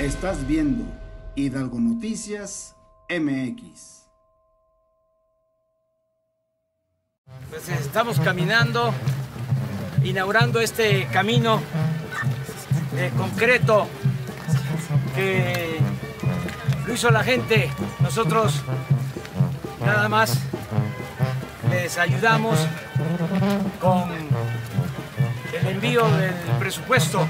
Estás viendo Hidalgo Noticias MX. Pues estamos caminando, inaugurando este camino de concreto que lo hizo la gente. Nosotros nada más les ayudamos con el envío del presupuesto.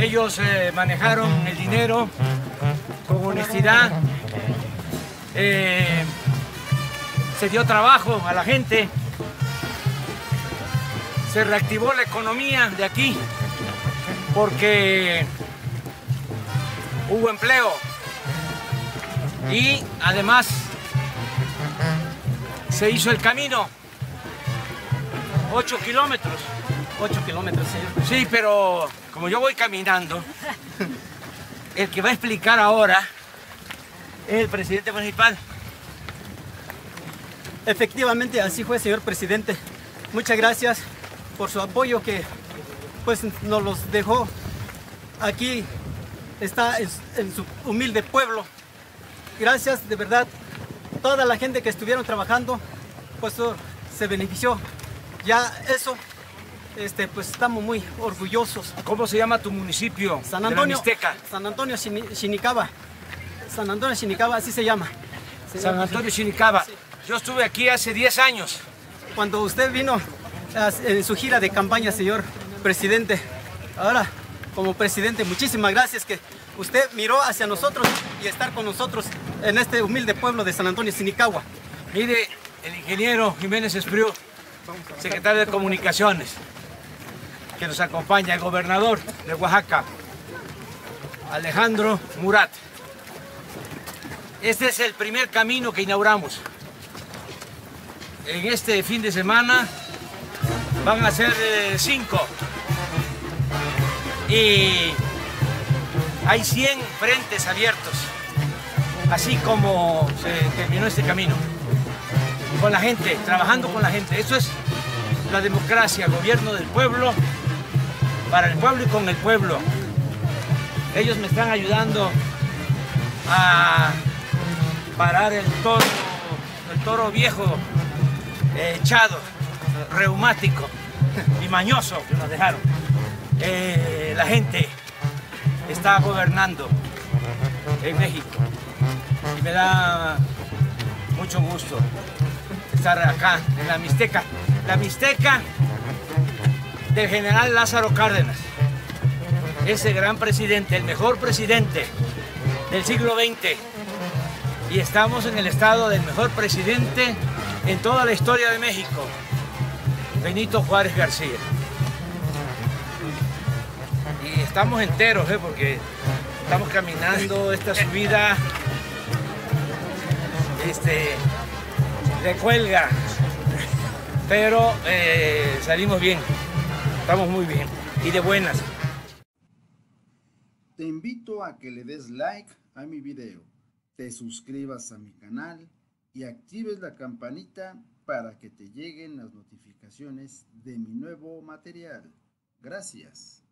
Ellos eh, manejaron el dinero con honestidad. Eh, se dio trabajo a la gente. Se reactivó la economía de aquí porque hubo empleo y además se hizo el camino, 8 kilómetros. 8 kilómetros, señor. Sí, pero como yo voy caminando, el que va a explicar ahora es el presidente municipal. Efectivamente, así fue, señor presidente. Muchas gracias por su apoyo que pues nos los dejó aquí, está en, en su humilde pueblo. Gracias, de verdad, toda la gente que estuvieron trabajando, pues se benefició. Ya eso, este, pues estamos muy orgullosos. ¿Cómo se llama tu municipio? San de la Antonio, Mixteca? San Antonio Chini- Chinicaba. San Antonio Chinicaba, así se llama. San Antonio Chinicaba. Sí. Yo estuve aquí hace 10 años. Cuando usted vino en su gira de campaña, señor presidente, ahora como presidente, muchísimas gracias que usted miró hacia nosotros y estar con nosotros en este humilde pueblo de San Antonio Sinicagua. Mire, el ingeniero Jiménez Espriu, secretario de Comunicaciones, que nos acompaña, el gobernador de Oaxaca, Alejandro Murat. Este es el primer camino que inauguramos. En este fin de semana van a ser eh, cinco. Y hay 100 frentes abiertos, así como se terminó este camino con la gente, trabajando con la gente. Eso es la democracia, gobierno del pueblo, para el pueblo y con el pueblo. Ellos me están ayudando a parar el toro, el toro viejo, eh, echado, reumático y mañoso que nos dejaron. Eh, la gente está gobernando en México y me da mucho gusto estar acá en la Mixteca. La Mixteca del general Lázaro Cárdenas. Ese gran presidente, el mejor presidente del siglo XX. Y estamos en el estado del mejor presidente en toda la historia de México, Benito Juárez García. Y estamos enteros, ¿eh? porque estamos caminando esta subida este, de cuelga, pero eh, salimos bien, estamos muy bien y de buenas. Te invito a que le des like a mi video, te suscribas a mi canal y actives la campanita para que te lleguen las notificaciones de mi nuevo material. Gracias.